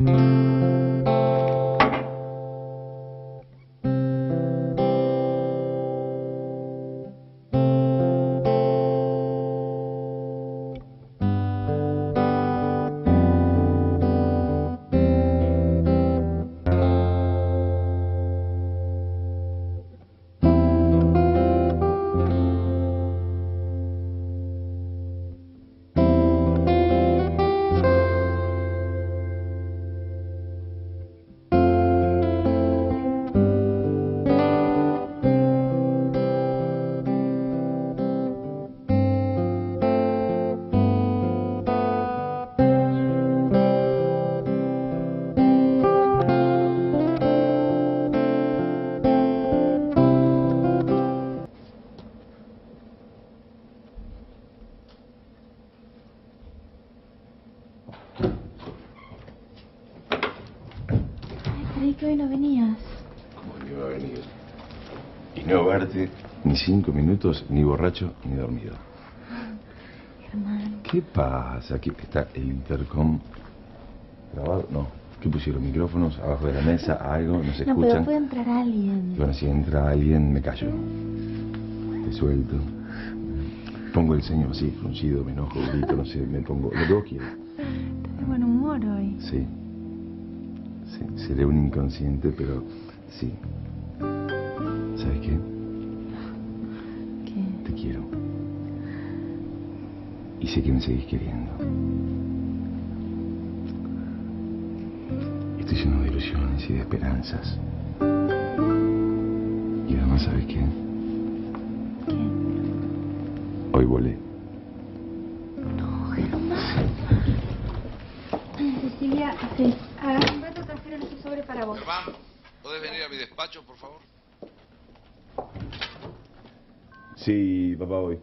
Mm-hmm. Creí que hoy no venías. ¿Cómo no iba a venir? Y no verte ni cinco minutos, ni borracho, ni dormido. Germán. ¿Qué pasa? Aquí está el intercom grabado. No. ¿Qué pusieron? ¿Micrófonos abajo de la mesa? ¿Algo? ¿No se no, escuchan? No, pero puede entrar alguien. Bueno, si entra alguien, me callo. Te suelto. Pongo el ceño así, fruncido, me enojo, grito, no sé, me pongo... Lo que vos quieras. Estás de buen humor hoy. Sí. Sí, seré un inconsciente, pero sí. ¿Sabes qué? ¿Qué? Te quiero. Y sé que me seguís queriendo. Estoy lleno de ilusiones y de esperanzas. Y además, ¿sabes qué? ¿Qué? Hoy volé. No, Germán. Cecilia, sí. Humberto trajeron ese sobre para vos. Germán, ¿podés venir a mi despacho, por favor? Sí, papá, voy.